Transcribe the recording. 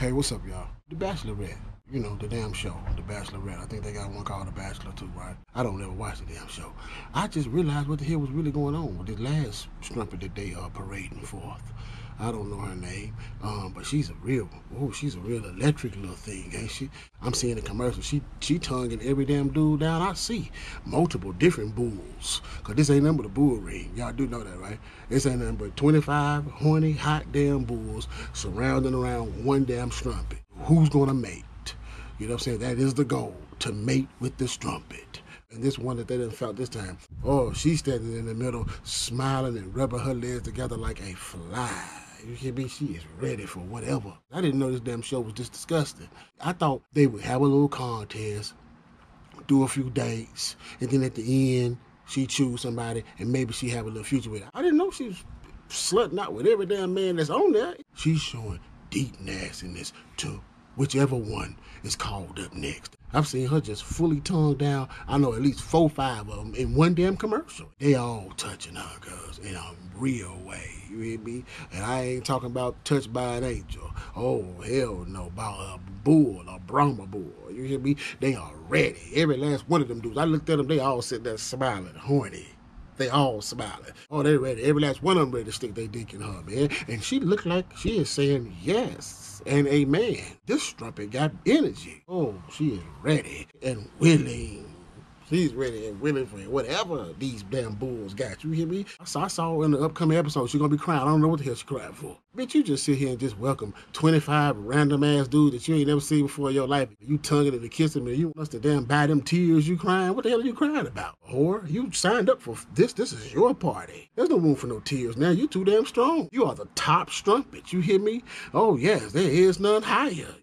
Hey, what's up, y'all? The Bachelorette. You know, the damn show, The Bachelorette. I think they got one called The Bachelor, too, right? I don't ever watch the damn show. I just realized what the hell was really going on with this last strumpet that they are uh, parading forth. I don't know her name, um, but she's a real, oh, she's a real electric little thing, ain't she? I'm seeing the commercial. She she tonguing every damn dude down I see. Multiple different bulls. Cause this ain't but a bull ring. Y'all do know that, right? This ain't but 25 horny, hot damn bulls surrounding around one damn strumpet. Who's gonna mate? You know what I'm saying? That is the goal, to mate with the strumpet. And this one that they didn't felt this time. Oh, she's standing in the middle, smiling and rubbing her legs together like a fly. She is ready for whatever. I didn't know this damn show was this disgusting. I thought they would have a little contest, do a few dates, and then at the end, she choose somebody and maybe she have a little future with it. I didn't know she was slutting out with every damn man that's on there. She's showing deep nastiness to whichever one is called up next. I've seen her just fully tongue down. I know at least four, five of them in one damn commercial. They all touching her, girls, in a real way. You hear me? And I ain't talking about touched by an angel. Oh, hell no. About a bull, a Brahma bull. You hear me? They are ready. Every last one of them dudes. I looked at them, they all sitting there smiling, horny. They all smiling. Oh, they ready. Every last one of them ready to stick their dick in her, man. And she looked like she is saying yes and amen. This strumpet got energy. Oh, she is ready and willing. She's ready and willing for whatever these damn bulls got. You hear me? I saw, in the upcoming episode she's gonna be crying. I don't know what the hell she crying for. Bitch, you just sit here and just welcome 25 random ass dudes that you ain't never seen before in your life. You tonguing and kissing me. You want us to damn buy them tears you crying? What the hell are you crying about? Whore, you signed up for this. This is your party. There's no room for no tears now. You too damn strong. You are the top strumpet. You hear me? Oh yes, there is none higher.